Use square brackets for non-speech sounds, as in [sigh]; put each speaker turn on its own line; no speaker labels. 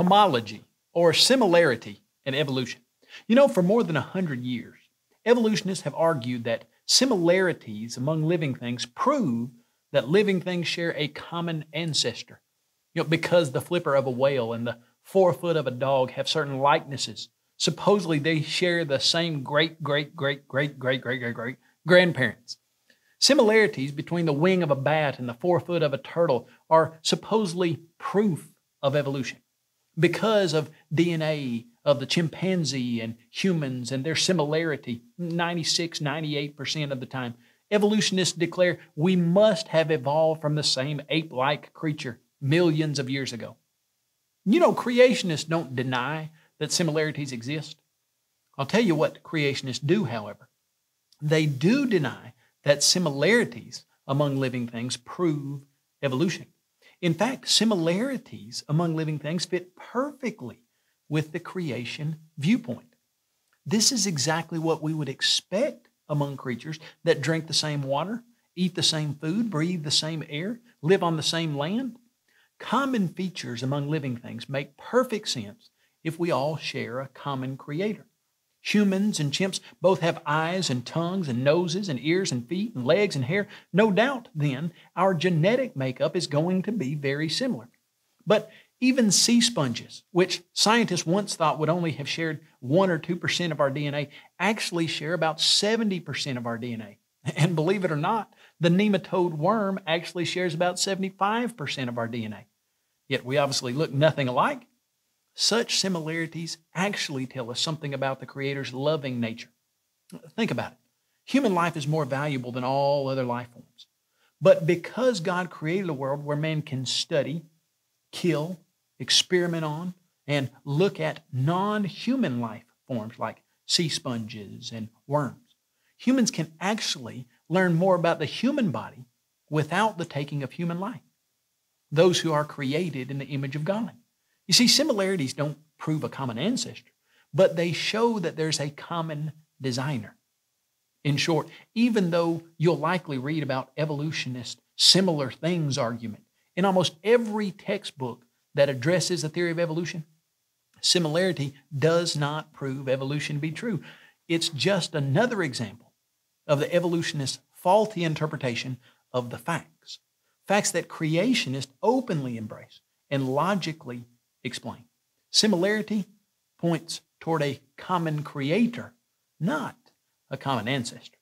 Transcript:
homology or similarity in evolution. You know, for more than 100 years, evolutionists have argued that similarities among living things prove that living things share a common ancestor. You know, because the flipper of a whale and the forefoot of a dog have certain likenesses. Supposedly they share the same great, great, great, great, great, great, great, great grandparents. Similarities between the wing of a bat and the forefoot of a turtle are supposedly proof of evolution because of DNA of the chimpanzee and humans and their similarity 96, 98% of the time. Evolutionists declare we must have evolved from the same ape like creature millions of years ago. You know, creationists don't deny that similarities exist. I'll tell you what creationists do, however. They do deny that similarities among living things prove evolution. In fact, similarities among living things fit perfectly with the creation viewpoint. This is exactly what we would expect among creatures that drink the same water, eat the same food, breathe the same air, live on the same land. Common features among living things make perfect sense if we all share a common creator. Humans and chimps both have eyes and tongues and noses and ears and feet and legs and hair. No doubt, then, our genetic makeup is going to be very similar. But even sea sponges, which scientists once thought would only have shared 1 or 2% of our DNA, actually share about 70% of our DNA. [laughs] And believe it or not, the nematode worm actually shares about 75% of our DNA. Yet we obviously look nothing alike. Such similarities actually tell us something about the Creator's loving nature. Think about it. Human life is more valuable than all other life forms. But because God created a world where man can study, kill, experiment on, and look at non human life forms like sea sponges and worms. Humans can actually learn more about the human body without the taking of human life. Those who are created in the image of God. You see, similarities don't prove a common ancestor, but they show that there's a common designer. In short, even though you'll likely read about evolutionist similar things argument in almost every textbook that addresses the theory of evolution, similarity does not prove evolution to be true. It's just another example of the evolutionist's faulty interpretation of the facts, facts that creationists openly embrace and logically explain. Similarity points toward a common creator, not a common ancestor.